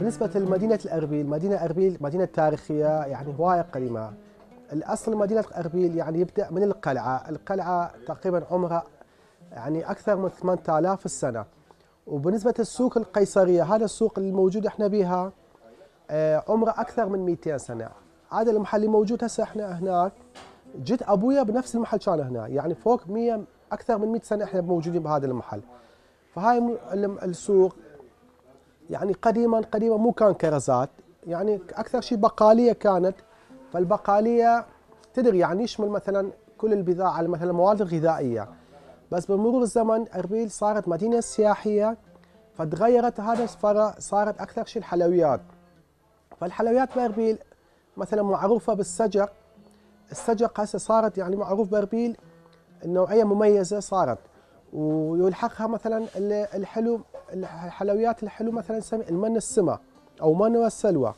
بالنسبة لمدينة الأربيل مدينة أربيل مدينة تاريخية يعني هواية قديمة. الأصل مدينة أربيل يعني يبدأ من القلعة. القلعة تقريبا عمرها يعني أكثر من 8000 السنة. وبالنسبة للسوق القيصرية هذا السوق الموجود إحنا بها آه، عمره أكثر من 200 سنة. هذا المحل اللي موجود هسه إحنا هناك. جد أبويا بنفس المحل كان هنا. يعني فوق 100 أكثر من 100 سنة إحنا موجودين بهذا المحل. فهاي السوق يعني قديما قديما مو كان كرزات يعني أكثر شيء بقالية كانت. فالبقالية تدري يعني يشمل مثلا كل البضاعه مثلا المواد الغذائية. بس بمرور الزمن أربيل صارت مدينة سياحية فتغيرت هذا صار- صارت أكثر شيء الحلويات. فالحلويات بأربيل مثلا معروفة بالسجق. السجق هسه صارت يعني معروف بأربيل النوعيه مميزة صارت. ويلحقها مثلا ال- الحلو الحلويات الحلو مثلا نسمي المن السما أو من والسلوى.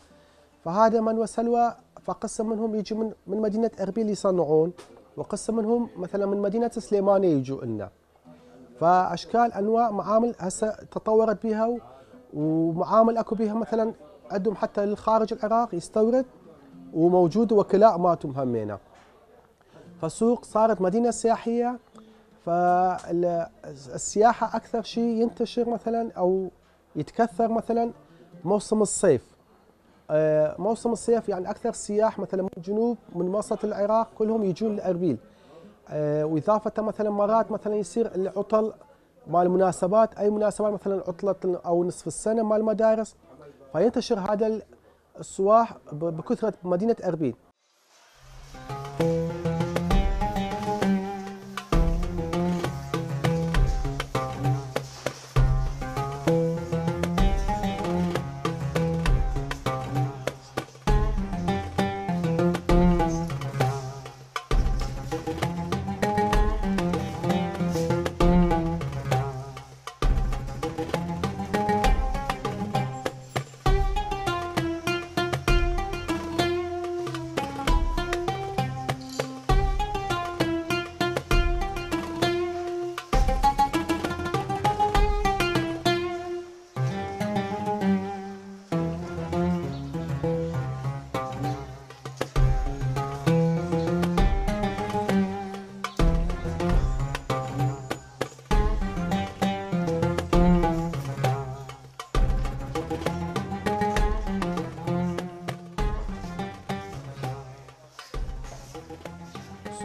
فهذا من والسلوى فقسم منهم يجي من من مدينة أربيل يصنعون وقسم منهم مثلا من مدينة سليمانية يجوا لنا فأشكال أنواع معامل هسه تطورت بها ومعامل أكو بها مثلا عندهم حتى للخارج العراق يستورد وموجود وكلاء ماتهم همينة. فالسوق صارت مدينة سياحية فالسياحة أكثر شيء ينتشر مثلا أو يتكثر مثلا موسم الصيف. آه، موسم الصيف يعني أكثر سياح مثلا من الجنوب من وسط العراق كلهم يجون لأربيل آه، وإضافة مثلا مرات مثلا يصير العطل مال المناسبات أي مناسبات مثلا عطلة أو نصف السنة مال المدارس. فينتشر هذا السواح بكثرة مدينة أربيل.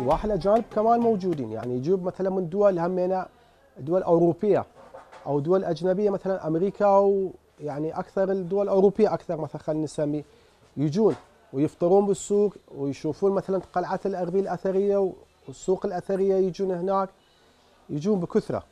سواح الاجانب كمان موجودين. يعني يجيب مثلا من دول همينا دول أوروبية أو دول أجنبية مثلا أمريكا ويعني أكثر الدول الأوروبية أكثر مثلا خلينا نسمي يجون ويفطرون بالسوق ويشوفون مثلا قلعة الاربيل الأثرية والسوق الأثرية يجون هناك يجون بكثرة.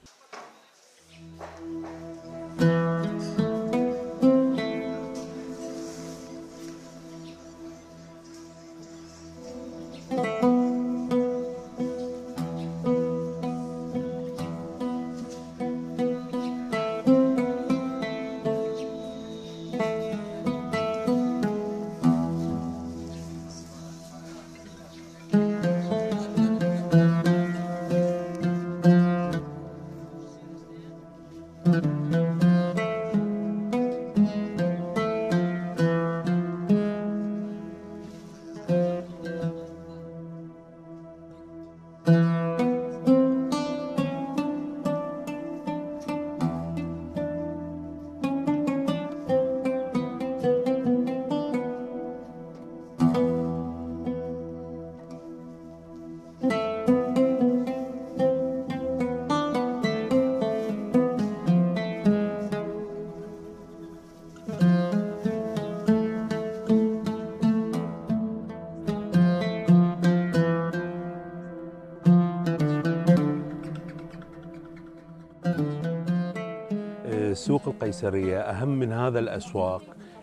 القيصرية أهم من هذا الأسواق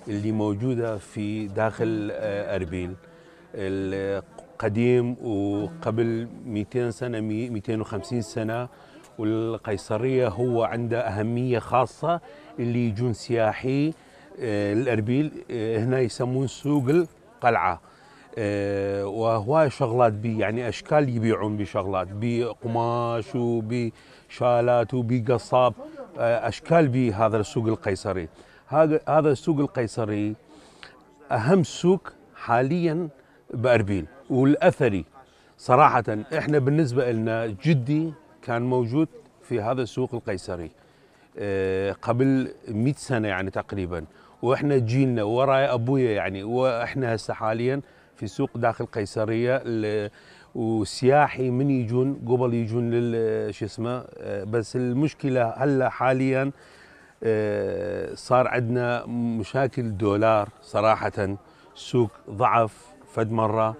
اللي موجودة في داخل آه، أربيل. القديم وقبل 200 سنة مي- 250 سنة والقيصرية هو عنده أهمية خاصة اللي يجون سياحي آه، الأربيل آه، هنا يسمون سوق القلعة. وهواي شغلات بي يعني أشكال يبيعون بشغلات بقماش وبشالات وبقصاب. أشكال بهذا السوق القيصري. هذا هذا السوق القيصري أهم سوق حاليا بأربيل والأثري. صراحة إحنا بالنسبة لنا جدي كان موجود في هذا السوق القيصري آه، قبل 100 سنة يعني تقريبا. وإحنا جيلنا وراي أبويا يعني وإحنا هسه حاليا في سوق داخل قيصرية وسياحي من يجون قبل يجون لل شو اسمه آه، بس المشكلة هلا حاليا آه، صار عندنا مشاكل دولار صراحة. السوق ضعف فد مرة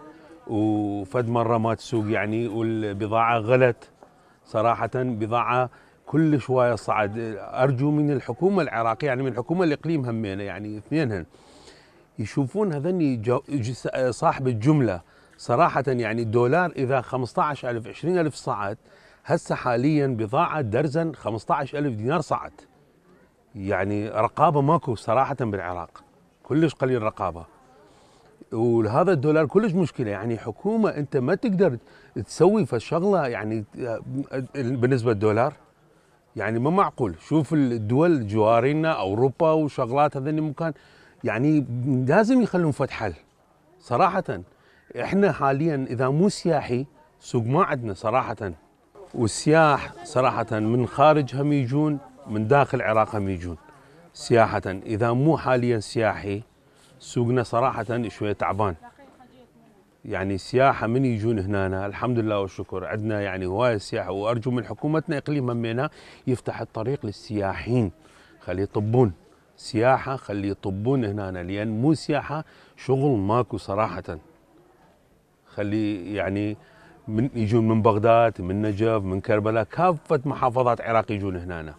وفد مرة ما تسوق يعني والبضاعة غلت صراحة. بضاعة كل شوية صعد. أرجو من الحكومة العراقية يعني من الحكومة الاقليم همينه يعني اثنينهن يشوفون هذني صاحب الجملة. صراحة يعني الدولار إذا 15000 20000 صعد هسه حاليا بضاعة درزن 15000 دينار صعد. يعني رقابة ماكو صراحة بالعراق كلش قليل رقابة. وهذا الدولار كلش مشكلة يعني حكومة أنت ما تقدر تسوي فالشغله يعني بالنسبة للدولار. يعني ما معقول شوف الدول جوارنا أوروبا وشغلات هذني مكان يعني لازم يخلون فد حل صراحة. إحنا حاليا إذا مو سياحي سوق ما عندنا صراحة. والسياح صراحة من خارج هم يجون من داخل العراق هم يجون. سياحه إذا مو حاليا سياحي سوقنا صراحة شوية تعبان. يعني سياحة من يجون هنا الحمد لله والشكر. عندنا يعني هواية سياحة وأرجو من حكومتنا إقليم همينا يفتح الطريق للسياحين. خلي يطبون. سياحة خلي يطبون هنا لأن مو سياحة شغل ماكو صراحة. خلي يعني من يجون من بغداد من نجف من كربلاء كافة محافظات العراق يجون هنا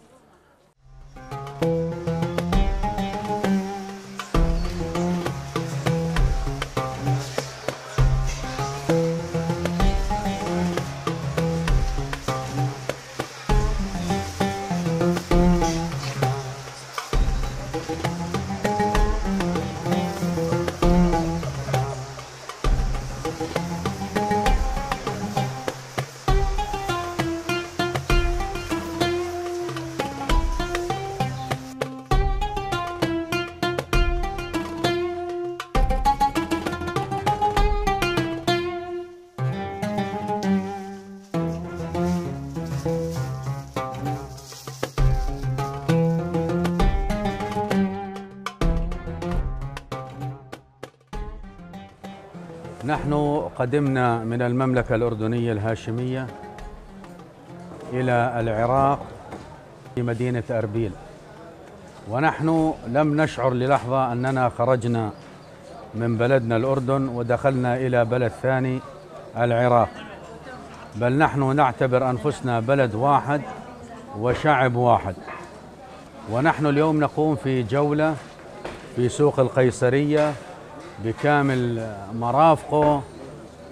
قدمنا من المملكة الأردنية الهاشمية إلى العراق في مدينة أربيل. ونحن لم نشعر للحظة أننا خرجنا من بلدنا الأردن ودخلنا إلى بلد ثاني العراق. بل نحن نعتبر أنفسنا بلد واحد وشعب واحد. ونحن اليوم نقوم في جولة في سوق القيصرية بكامل مرافقه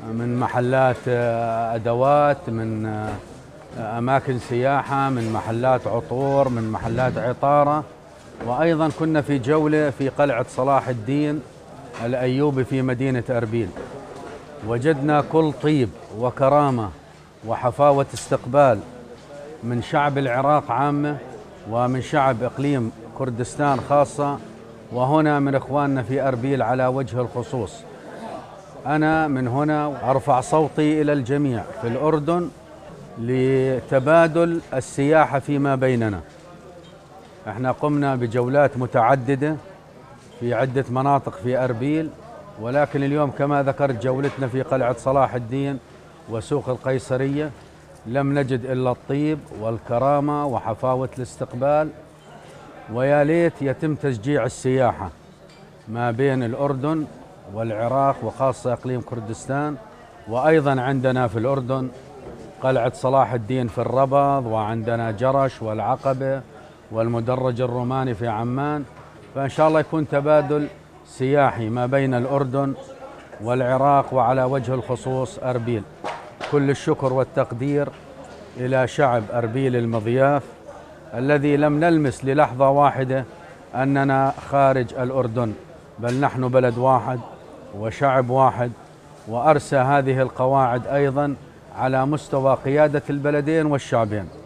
من محلات أدوات من أماكن سياحة من محلات عطور من محلات عطارة. وأيضا كنا في جولة في قلعة صلاح الدين الأيوبي في مدينة أربيل. وجدنا كل طيب وكرامة وحفاوة استقبال من شعب العراق عامة ومن شعب إقليم كردستان خاصة. وهنا من إخواننا في أربيل على وجه الخصوص. أنا من هنا أرفع صوتي إلى الجميع في الأردن لتبادل السياحة فيما بيننا. إحنا قمنا بجولات متعددة في عدة مناطق في أربيل ولكن اليوم كما ذكرت جولتنا في قلعة صلاح الدين وسوق القيصرية لم نجد إلا الطيب والكرامة وحفاوة الاستقبال ويا ليت يتم تشجيع السياحة ما بين الأردن والعراق وخاصة إقليم كردستان وأيضا عندنا في الأردن قلعة صلاح الدين في الربض وعندنا جرش والعقبة والمدرج الروماني في عمان. فإن شاء الله يكون تبادل سياحي ما بين الأردن والعراق وعلى وجه الخصوص أربيل. كل الشكر والتقدير إلى شعب أربيل المضياف الذي لم نلمس للحظة واحدة أننا خارج الأردن بل نحن بلد واحد. وشعب واحد وأرسى هذه القواعد أيضا على مستوى قيادة البلدين والشعبين.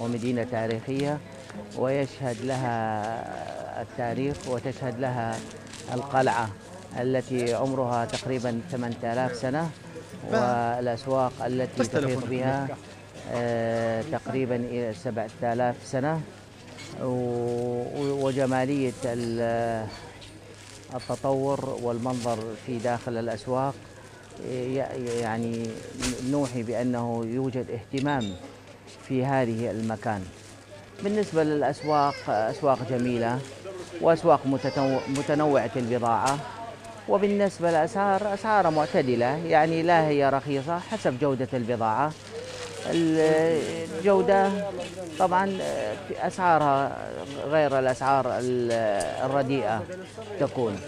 ومدينة تاريخية ويشهد لها التاريخ وتشهد لها القلعة التي عمرها تقريبا 8000 سنة والأسواق التي تحيط بها آه، تقريبا إلى 7000 سنة. وجمالية ال- التطور والمنظر في داخل الأسواق يعني نوحي بأنه يوجد اهتمام في هذه المكان. بالنسبة للأسواق أسواق جميلة وأسواق متنوع- متنوعة البضاعة. وبالنسبة للأسعار أسعار معتدلة يعني لا هي رخيصة حسب جودة البضاعة. الجودة طبعا أسعارها غير الأسعار ال- الرديئة تكون.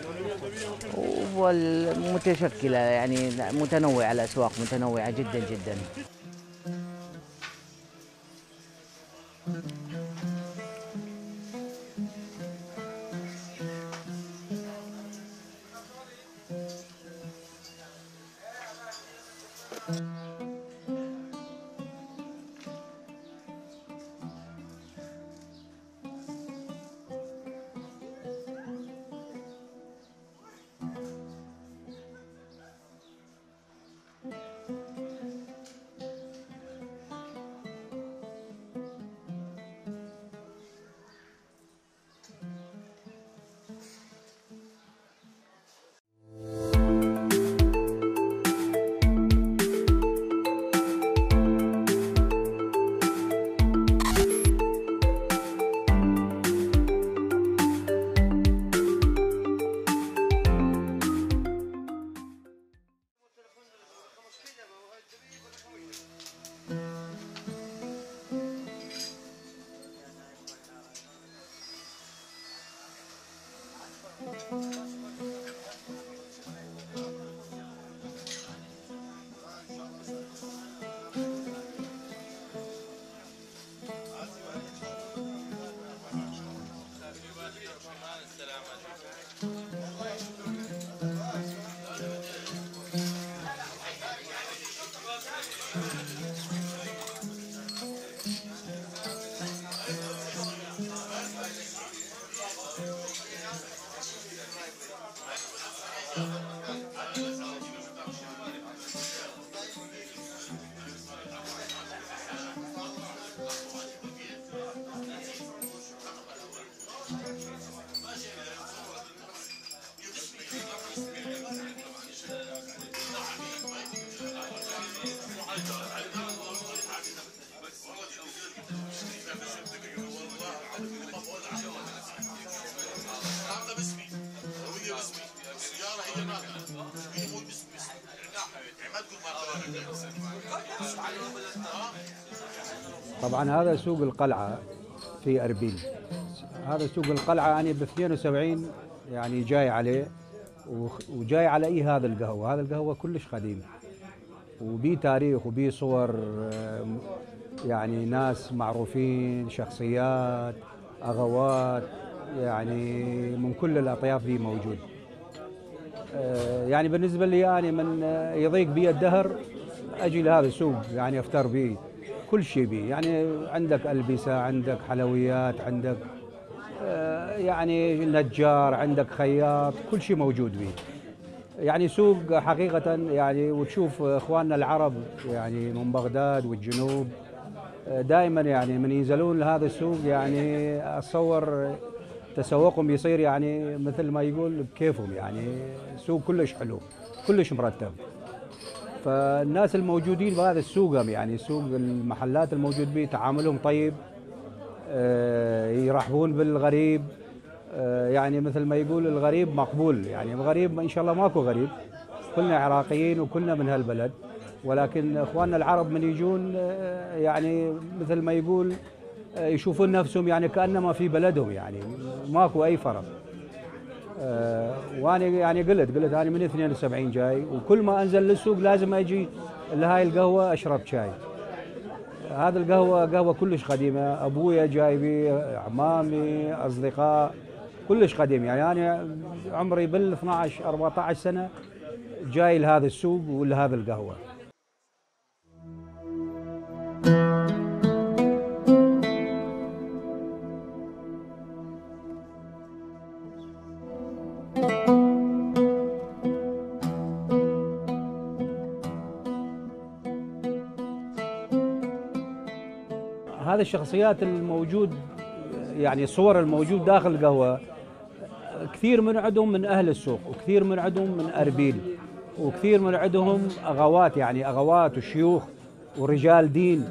والمتشكلة يعني متنوعة الأسواق متنوعة جدا جدا. Mm-hmm. طبعا هذا سوق القلعة في أربيل. هذا سوق القلعة أنا ب 72 يعني جاي عليه وجاي على أي هذا القهوة. هذا القهوة كلش قديم وبيه تاريخ وبيه صور يعني ناس معروفين شخصيات أغوات يعني من كل الأطياف دي موجود. آه، يعني بالنسبة لي أنا من آه، يضيق بي الدهر أجي لهذا السوق يعني أفتر به كل شيء به يعني عندك ألبسة عندك حلويات عندك آه، يعني نجار عندك خياط كل شيء موجود به يعني سوق حقيقة يعني وتشوف إخواننا العرب يعني من بغداد والجنوب دائما يعني من ينزلون لهذا السوق يعني أتصور تسوقهم يصير يعني مثل ما يقول بكيفهم يعني سوق كلش حلو كلش مرتب. فالناس الموجودين بهذا السوق يعني سوق المحلات الموجود به تعاملهم طيب آه، يرحبون بالغريب آه، يعني مثل ما يقول الغريب مقبول يعني الغريب إن شاء الله ماكو غريب كلنا عراقيين وكلنا من هالبلد ولكن إخواننا العرب من يجون آه، يعني مثل ما يقول يشوفون نفسهم يعني كأنما في بلدهم يعني ماكو أي فرق. آه، وأنا يعني قلت قلت أنا من 72 جاي وكل ما أنزل للسوق لازم أجي لهاي القهوة أشرب شاي. هذا القهوه قهوة كلش قديمة. أبويا جايبي عمامي أصدقاء كلش قديم. يعني أنا عمري بال 12 14 سنة جاي لهذا السوق ولهذا القهوة. هذه الشخصيات الموجود يعني الصور الموجود داخل القهوة كثير من عندهم من أهل السوق وكثير من عندهم من أربيل وكثير من عندهم أغوات يعني أغوات وشيوخ ورجال دين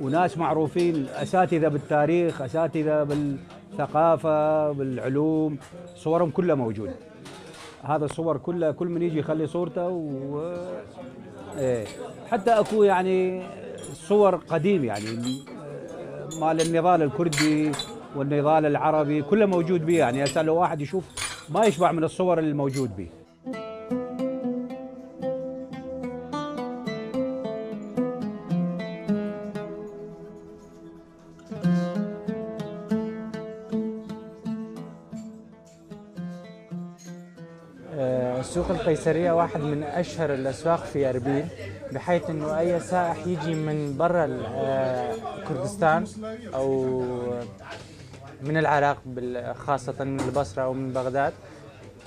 وناس معروفين أساتذة بالتاريخ أساتذة بالثقافة بالعلوم صورهم كلها موجوده هذا الصور كلها كل من يجي يخلي صورته و إيه. حتى أكو يعني صور قديم يعني مال النضال الكردي والنضال العربي كله موجود به يعني هسه لو واحد يشوف ما يشبع من الصور اللي موجود به آه، سوق القيصرية واحد من أشهر الأسواق في أربيل بحيث أنه أي سائح يجي من برا آه، كردستان أو من العراق خاصة من البصرة أو من بغداد.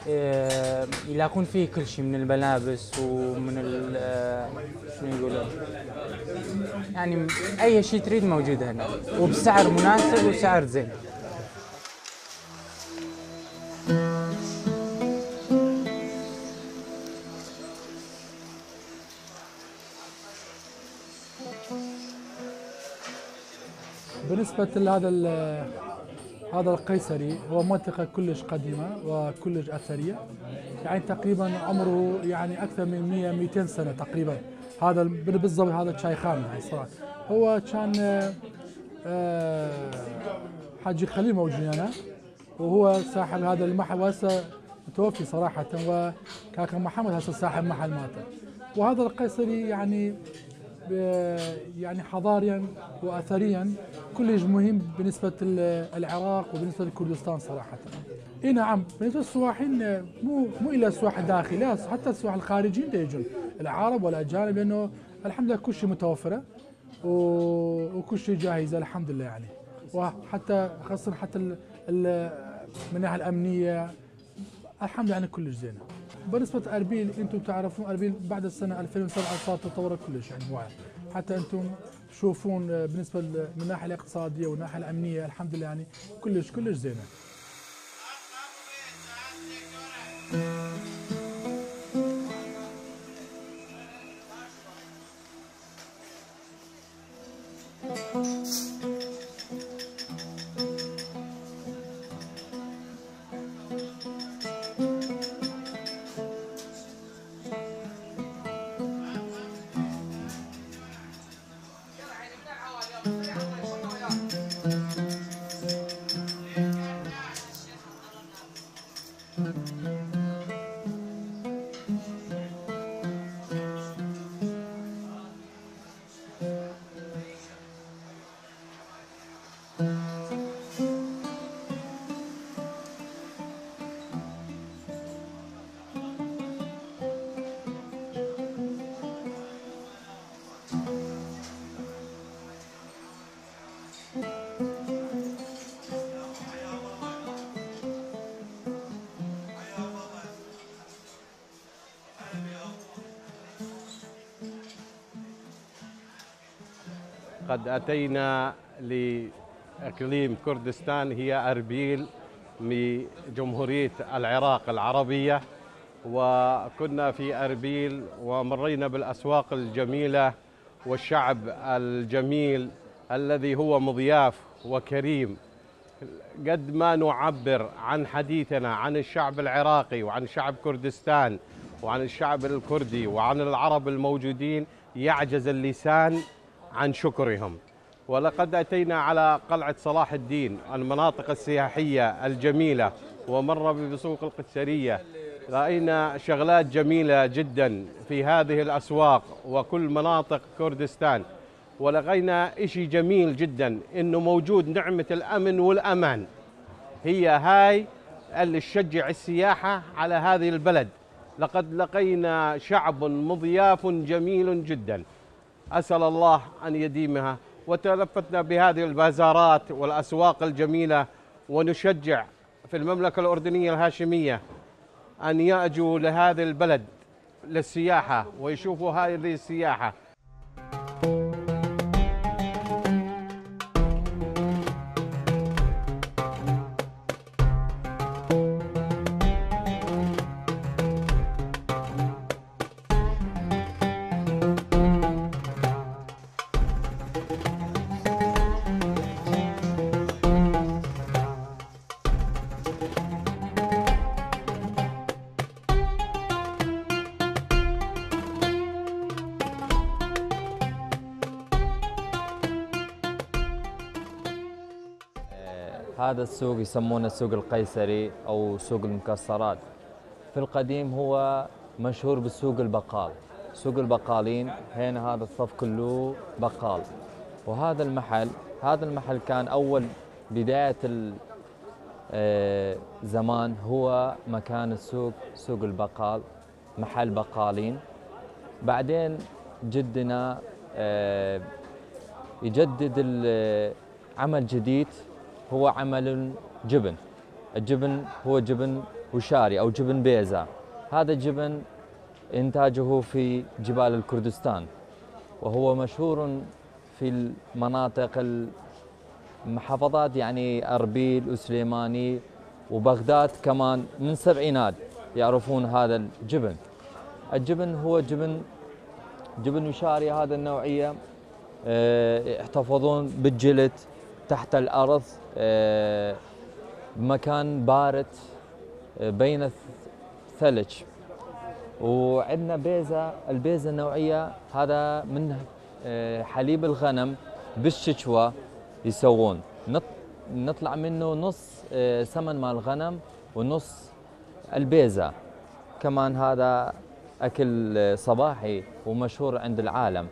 آه، يلاقون فيه كل شيء من الملابس ومن ال- آه، شنو يقولون؟ يعني أي شيء تريد موجود هنا. وبسعر مناسب وسعر زين. بالنسبة لهذا هذا القيصري هو منطقة كلش قديمة وكلش أثرية. يعني تقريبا عمره يعني أكثر من 100 200 سنة تقريبا. هذا ال- بالضبط هذا الشاي خان يعني صراحة هو كان آه، آه، حاجي خليل موجود هنا. وهو صاحب هذا المحل وهسه متوفي صراحة وكاكا محمد هسه صاحب محل ماته. وهذا القيصري يعني ب- يعني حضاريا واثريا كلش مهم بالنسبة للعراق وبالنسبة لكردستان صراحة. إي نعم بالنسبة للسواحين مو مو إلى السواح الداخلي لا حتى السواح الخارجيين دا يجون العرب والأجانب لأنه الحمد لله كل شيء متوفرة و- وكل شيء جاهزه الحمد لله يعني وحتى خاصة حتى ال- ال- من الناحيه الأمنية الحمد لله يعني كلش زينة. بالنسبة اربيل أنتم تعرفون أربيل بعد السنة 2007 صار تطور كلش يعني حتى أنتم تشوفون بالنسبة ل- من الناحية الاقتصادية والناحية الأمنية الحمد لله يعني كلش كلش زينة. قد أتينا لإقليم كردستان هي أربيل من جمهورية العراق العربية. وكنا في أربيل ومرينا بالأسواق الجميلة والشعب الجميل الذي هو مضياف وكريم. قد ما نعبر عن حديثنا عن الشعب العراقي وعن شعب كردستان وعن الشعب الكردي وعن العرب الموجودين يعجز اللسان عن شكرهم. ولقد أتينا على قلعة صلاح الدين المناطق السياحية الجميلة ومر بسوق القدسرية رأينا شغلات جميلة جدا في هذه الأسواق وكل مناطق كردستان. ولقينا إشي جميل جدا إنه موجود نعمة الأمن والأمان. هي هاي اللي تشجع السياحة على هذه البلد. لقد لقينا شعب مضياف جميل جدا. أسأل الله أن يديمها. وتلفتنا بهذه البازارات والأسواق الجميلة ونشجع في المملكة الأردنية الهاشمية أن يأجوا لهذا البلد للسياحة ويشوفوا هذه السياحة. هذا السوق يسمونه السوق القيصري أو سوق المكسرات. في القديم هو مشهور بالسوق البقال. سوق البقالين هنا هذا الصف كله بقال. وهذا المحل هذا المحل كان أول بداية آه، زمان هو مكان السوق سوق البقال محل بقالين. بعدين جدنا آه، يجدد ال- عمل جديد هو عمل جبن. الجبن هو جبن وشاري أو جبن بيزا. هذا الجبن إنتاجه في جبال الكردستان. وهو مشهور في المناطق المحافظات يعني أربيل وسليماني وبغداد كمان من سبعينات يعرفون هذا الجبن. الجبن هو جبن جبن وشاري هذا النوعية آه، يحتفظون بالجلد تحت الأرض آه، بمكان بارد آه، بين الثلج. وعندنا بيزه البيزه النوعية هذا من آه، حليب الغنم بالششوه يسوون. نط- نطلع منه نص آه، سمن مال الغنم ونص البيزه كمان هذا آه، صباحي ومشهور عند العالم.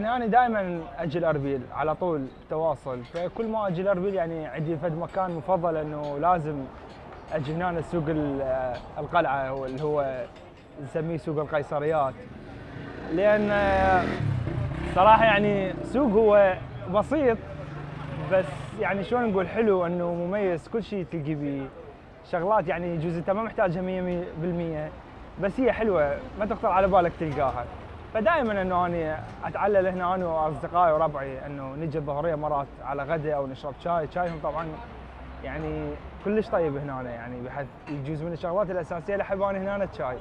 يعني أنا دائما أجي الاربيل على طول تواصل. فكل ما أجي الاربيل يعني عندي فد مكان مفضل إنه لازم أجي هنا سوق ال- القلعة اللي هو نسميه سوق القيصريات. لأن صراحة يعني سوق هو بسيط بس يعني شلون نقول حلو إنه مميز كل شيء تلقي بيه شغلات يعني يجوز انت ما محتاجها 100% بس هي حلوة ما تخطر على بالك تلقاها. فدائما إنه أني أتعلل هنا أنا وأصدقائي وربعي إنه نجي الظهرية مرات على غدا أو نشرب شاي، شايهم طبعا يعني كلش طيب هنا يعني بحيث يجوز من الشغلات الأساسية اللي احب أنا هنا الشاي.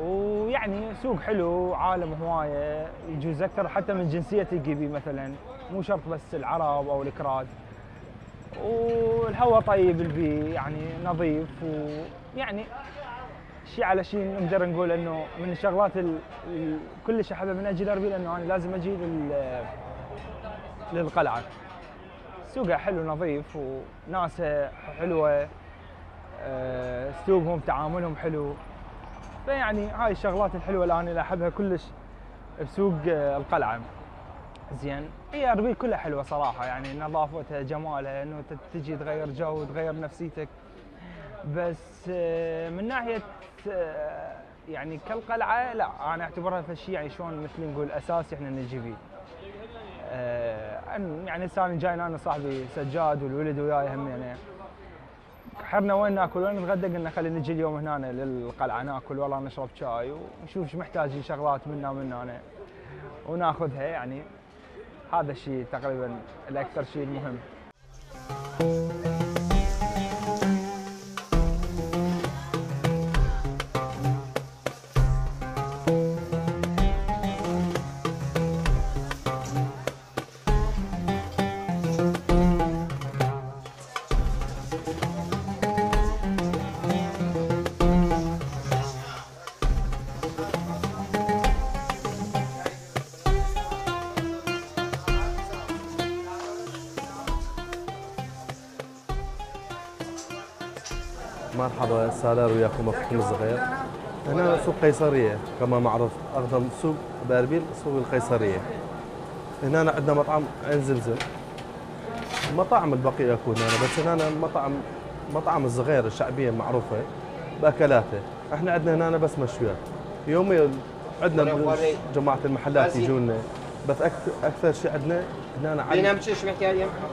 ويعني سوق حلو عالم هواية يجوز أكثر حتى من جنسية تلقي بيه مثلا مو شرط بس العرب أو الكراد. والهواء طيب البي يعني نظيف ويعني شيء على شيء نقدر نقول إنه من الشغلات ال- ال- كلش احبها من أجي الاربيل انه أنا لازم أجي لل للقلعة. سوقها حلو نظيف وناسها حلوة آه، اسلوبهم تعاملهم حلو فيعني هاي الشغلات الحلوة اللي أنا اللي أحبها كلش بسوق آه، القلعة. زين هي اربيل كلها حلوة صراحة يعني نظافتها جمالها إنه تجي تغير جو تغير نفسيتك بس آه، من ناحية آه، يعني كالقلعة لا أنا أعتبرها فشي يعني شلون مثل نقول أساسي إحنا نجي فيه. آه، يعني هسه أنا جاي أنا صاحبي سجاد والولد وياي هم يعني حرنا وين ناكل وين نتغدى قلنا خلينا نجي اليوم هنا للقلعة ناكل والله نشرب شاي ونشوف إيش محتاجين شغلات منا ومنا أنا وناخذها يعني هذا الشيء تقريبا الأكثر شيء المهم. مرحبا سالار وياكم أخوكم الصغير. هنا سوق قيصرية كما معروف أقدم سوق باربيل سوق القيصرية. هنا عندنا مطعم عين زلزل. المطاعم البقية اكو هنا بس هنا المطعم المطاعم الصغيره الشعبية المعروفه بأكلاته. إحنا عندنا هنا بس مشويات يوميا عندنا جماعة المحلات يجونا. بس أكثر أكثر شيء عندنا هنا عن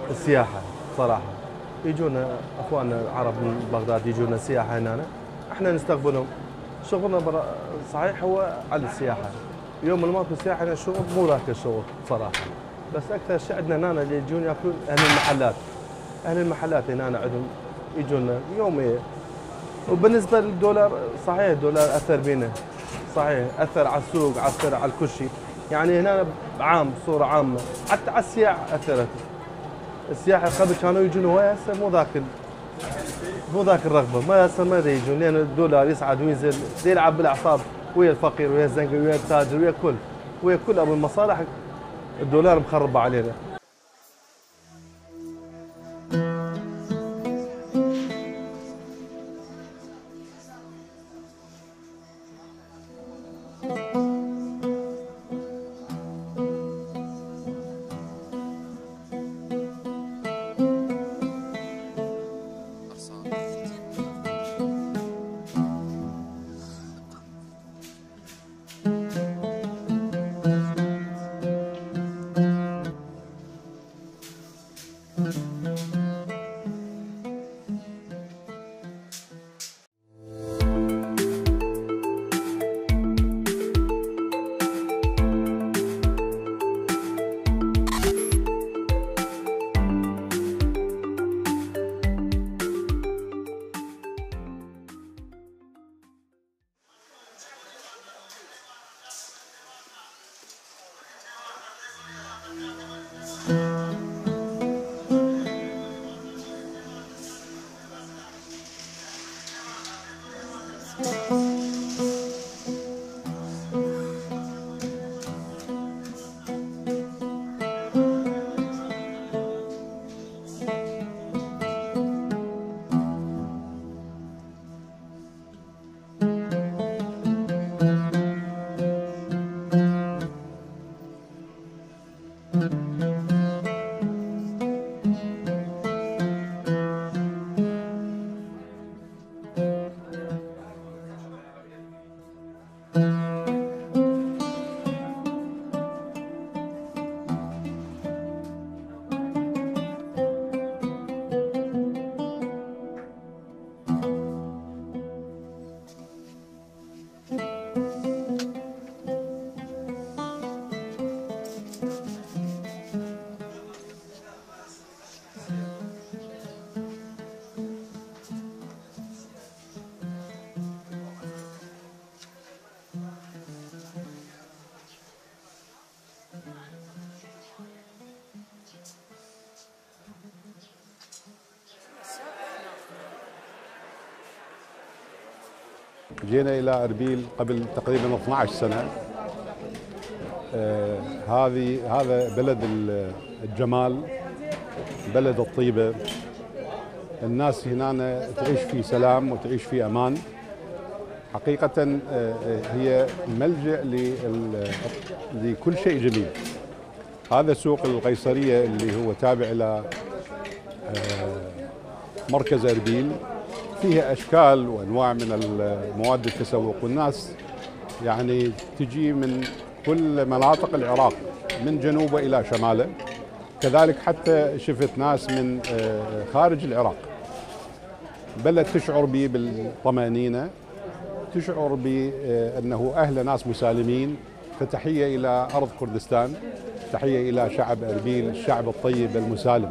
السياحة صراحة. يجونا أخواننا العرب من بغداد يجونا سياحة هنا إحنا نستقبلهم. شغلنا برا صحيح هو على السياحة. يوم اللي ماكو سياحة هنا الشغل مو ذاك الشغل صراحة. بس أكثر شيء عندنا هنا اللي يجون يأكلون أهل المحلات. أهل المحلات هنا عندهم يجونا يوميا وبالنسبة للدولار صحيح الدولار أثر بينا. صحيح أثر على السوق أثر على كل شيء. يعني هنا عام صوره عامة. حتى على السياحه أثرت. السياحه قبل كانوا يجون هواي هسه مو ذاك مو ذاك الرغبة. ما هسه ما يجون لأن الدولار يصعد وينزل يلعب بالأعصاب. ويا الفقير ويا الزنقة ويا التاجر ويا الكل ويا كل أبو المصالح الدولار مخربه علينا. جينا إلى أربيل قبل تقريبا 12 سنة. آه هذه هذا بلد ال- الجمال بلد الطيبة. الناس هنا تعيش في سلام وتعيش في أمان. حقيقة آه، آه، هي ملجأ لل- لكل شيء جميل. هذا سوق القيصرية اللي هو تابع آه، مركز أربيل. فيها أشكال وأنواع من المواد التسوق والناس يعني تجي من كل مناطق العراق من جنوبه إلى شماله. كذلك حتى شفت ناس من آه، خارج العراق. بلد تشعر به بالطمأنينة تشعر بانه أهل ناس مسالمين. فتحية إلى أرض كردستان تحية إلى شعب أربيل الشعب الطيب المسالم.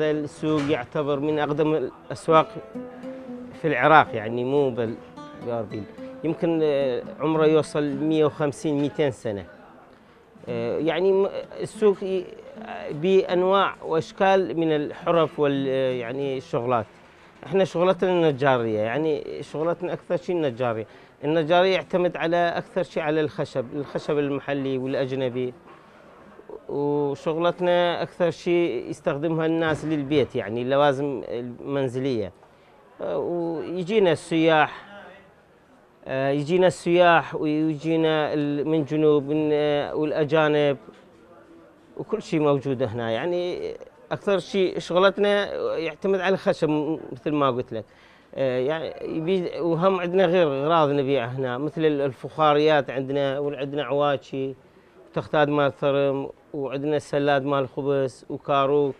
هذا السوق يعتبر من أقدم الأسواق في العراق يعني مو بأربيل. يمكن آه، عمره يوصل 150 200 سنة. آه، يعني السوق بأنواع وأشكال من الحرف وال آه، يعني الشغلات. إحنا شغلتنا النجارية يعني شغلتنا أكثر شيء النجارية. النجارية يعتمد على أكثر شيء على الخشب الخشب المحلي والأجنبي. وشغلتنا أكثر شيء يستخدمها الناس للبيت يعني اللوازم المنزلية. آه، ويجينا السياح آه، يجينا السياح ويجينا من جنوب آه، والأجانب وكل شيء موجود هنا. يعني أكثر شيء شغلتنا يعتمد على الخشب مثل ما قلت لك. يعني وهم عندنا غير أغراض نبيعها هنا مثل الفخاريات عندنا وعندنا عواكي تختاد مال ثرم وعندنا السلاد مال الخبز وكاروك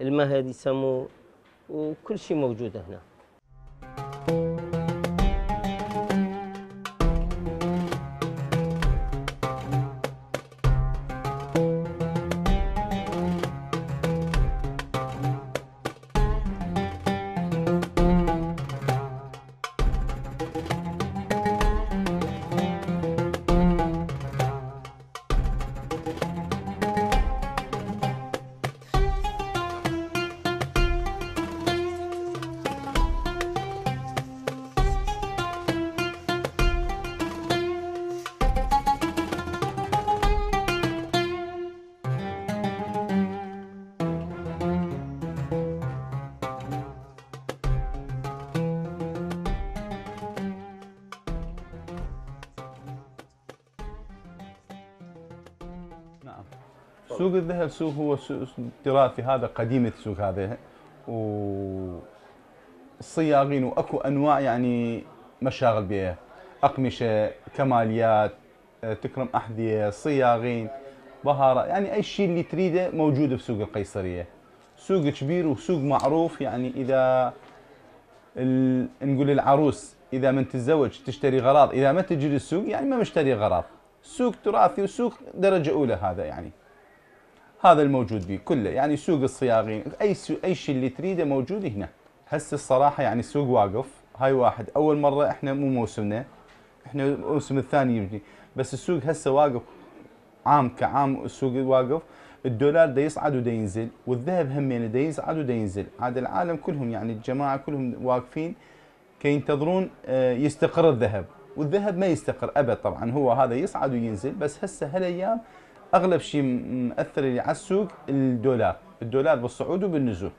المهد يسموه وكل شيء موجود هنا. سوق الذهب سوق هو سوق تراثي هذا قديم السوق هذا و الصياغين وأكو أنواع يعني مشاغل بها أقمشة كماليات تكرم أحذية صياغين بهارة يعني أي شيء اللي تريده موجود في سوق القيصرية. سوق كبير وسوق معروف يعني إذا ال... نقول العروس إذا من تتزوج تشتري غراض إذا ما تجي للسوق يعني ما مشتري غراض. سوق تراثي وسوق درجة أولى هذا يعني. هذا الموجود به كله. يعني سوق الصياغين أي سو... أي شيء اللي تريده موجود هنا. هسه الصراحة يعني السوق واقف. هاي واحد. أول مرة إحنا مو موسمنا إحنا الموسم الثاني يجي بس السوق هسه واقف. عام كعام السوق واقف. الدولار دا يصعد ودا ينزل والذهب همين دا يصعد ودا ينزل. عاد العالم كلهم يعني الجماعة كلهم واقفين كي ينتظرون آه، يستقر الذهب. والذهب ما يستقر أبد طبعا. هو هذا يصعد وينزل. بس هسه هالايام أغلب شيء مأثر اللي على السوق الدولار. الدولار بالصعود وبالنزول.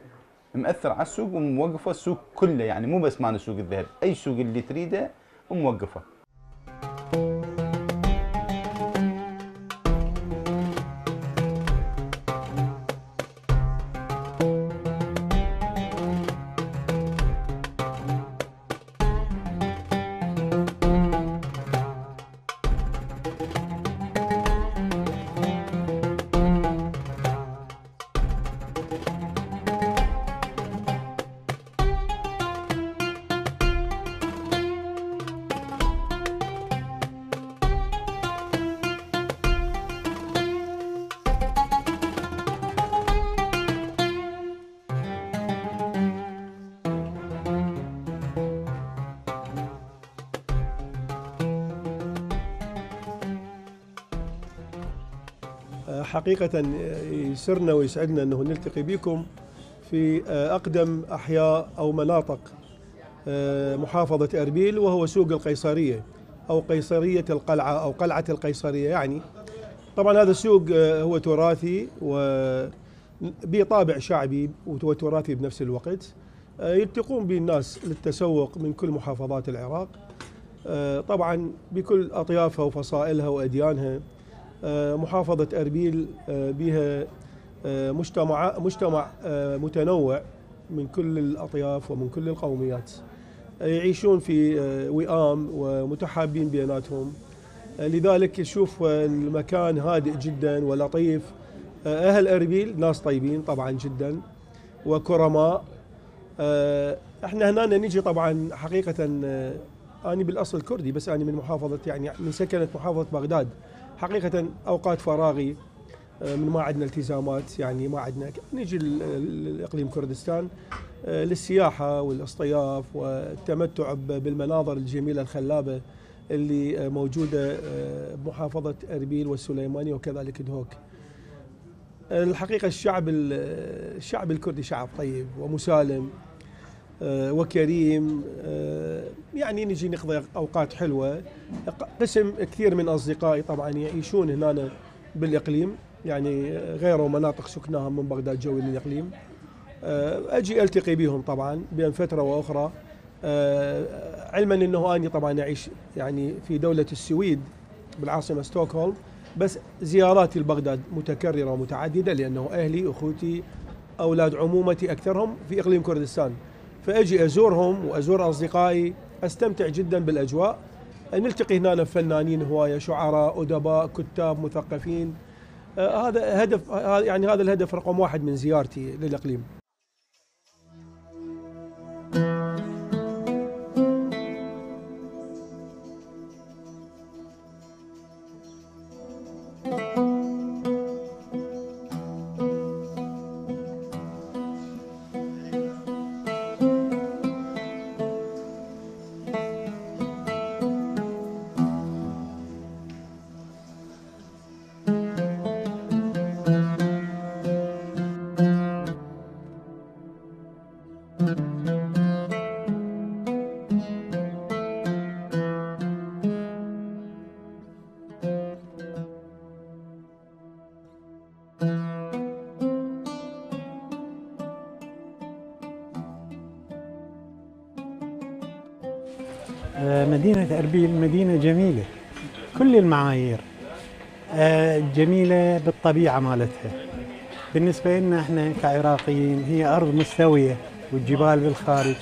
مأثر على السوق وموقفه السوق كله يعني مو بس مال سوق الذهب. أي سوق اللي تريده موقفه حقيقة يسرنا ويسعدنا أنه نلتقي بكم في أقدم أحياء أو مناطق محافظة أربيل وهو سوق القيصرية أو قيصرية القلعة أو قلعة القيصرية يعني. طبعا هذا السوق هو تراثي وبطابع شعبي وتراثي بنفس الوقت. يلتقون به الناس للتسوق من كل محافظات العراق. طبعا بكل أطيافها وفصائلها وأديانها. محافظة أربيل بها مجتمع مجتمع متنوع من كل الأطياف ومن كل القوميات. يعيشون في وئام ومتحابين بيناتهم. لذلك يشوف المكان هادئ جدا ولطيف. أهل أربيل ناس طيبين طبعا جدا وكرماء. إحنا هنا نجي طبعا حقيقة أنا بالأصل كردي بس أنا من محافظة يعني من سكنة محافظة بغداد. حقيقة أوقات فراغي آه، من ما عندنا التزامات يعني ما عندنا نجي ل- ل- لإقليم كردستان آه، للسياحة والأصطياف والتمتع بالمناظر الجميلة الخلابة اللي آه، موجودة آه، بمحافظة أربيل والسليمانيه وكذلك دهوك. الحقيقة الشعب ال- الشعب الكردي شعب طيب ومسالم وكريم آه، يعني نجي نقضي أوقات حلوة. قسم كثير من أصدقائي طبعا يعيشون هنا بالإقليم يعني غيروا مناطق سكناهم من بغداد جوي للاقليم آه، أجي ألتقي بهم طبعا بين فترة وأخرى. آه، علما إنه أني طبعا أعيش يعني في دولة السويد بالعاصمة ستوكهولم بس زياراتي لبغداد متكررة ومتعددة لأنه أهلي أخوتي أولاد عمومتي أكثرهم في إقليم كردستان. فأجي أزورهم وأزور أصدقائي أستمتع جدا بالأجواء. نلتقي هنا فنانين هواية شعراء أدباء كتاب مثقفين. آه، هذا هدف يعني هذا الهدف رقم واحد من زيارتي للإقليم. مدينة أربيل مدينة جميلة كل المعايير. آه، جميلة بالطبيعة مالتها. بالنسبة لنا إحنا كعراقيين هي أرض مستوية والجبال بالخارج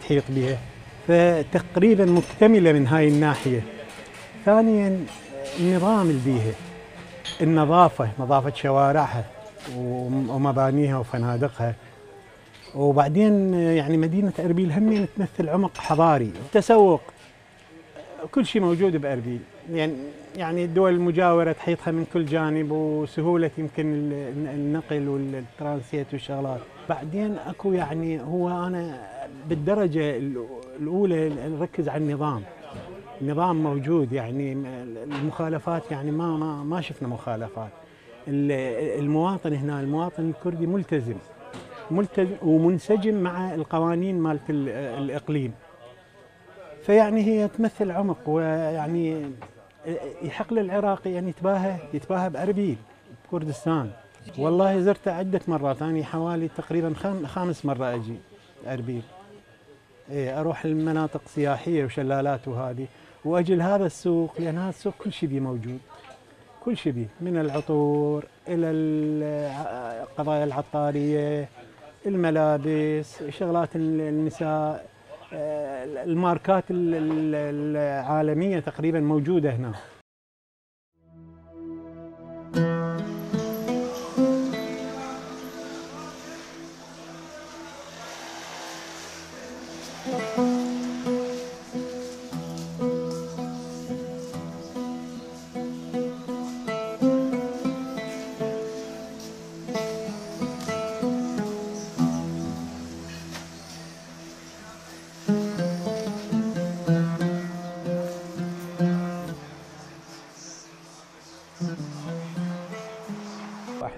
تحيط بها فتقريبا مكتملة من هاي الناحية. ثانيا النظام اللي بيها. النظافة نظافة شوارعها وم- ومبانيها وفنادقها. وبعدين يعني مدينة أربيل همين تمثل عمق حضاري التسوق كل شيء موجود بأربيل يعني يعني الدول المجاورة تحيطها من كل جانب وسهولة يمكن ال- النقل والترانسيت والشغلات. بعدين أكو يعني هو أنا بالدرجة ال- الأولى نركز على النظام. النظام موجود يعني المخالفات يعني ما ما ما شفنا مخالفات. ال- المواطن هنا المواطن الكردي ملتزم. ملتزم ومنسجم مع القوانين مالت ال- الإقليم. فيعني هي تمثل عمق ويعني يحق للعراقي أن يتباهى يتباهى بأربيل بكردستان. والله زرته عدة مرات. أنا حوالي تقريبا خام- خامس مرة أجي أربيل. إيه أروح المناطق سياحية وشلالات وهذه. واجي لهذا السوق لأن هذا السوق كل شيء بيه موجود. كل شيء بيه. من العطور إلى الع- قضايا العطارية الملابس شغلات ال- النساء. الماركات ال- ال- العالمية تقريبا موجودة هنا.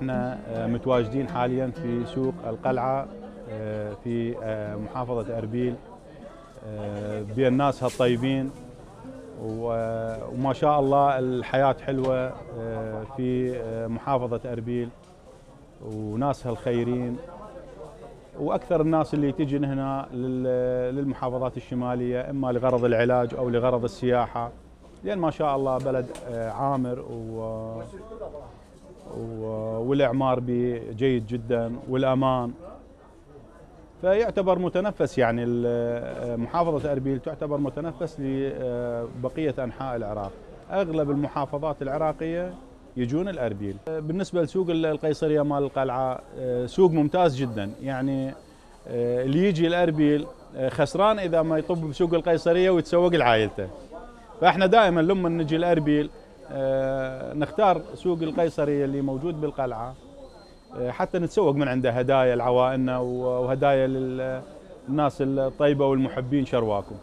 إحنا آه، متواجدين حاليا في سوق القلعة آه، في آه، محافظة أربيل. بين ناسها الطيبين و- وما شاء الله الحياة حلوة في محافظة أربيل. وناسها الخيرين وأكثر الناس اللي تجي هنا لل- للمحافظات الشمالية إما لغرض العلاج أو لغرض السياحة. لأن ما شاء الله بلد عامر و- والاعمار به جيد جدا والأمان. فيعتبر متنفس يعني محافظة أربيل تعتبر متنفس لبقية أنحاء العراق. أغلب المحافظات العراقية يجون الأربيل. بالنسبة لسوق القيصرية مال القلعة سوق ممتاز جدا. يعني اللي يجي الأربيل خسران إذا ما يطب بسوق القيصرية ويتسوق لعائلته. فإحنا دائما لما نجي الأربيل نختار سوق القيصرية اللي موجود بالقلعة. آه، حتى نتسوق من عنده هدايا لعوائلنا وهدايا للناس الطيبة والمحبين شرواكم.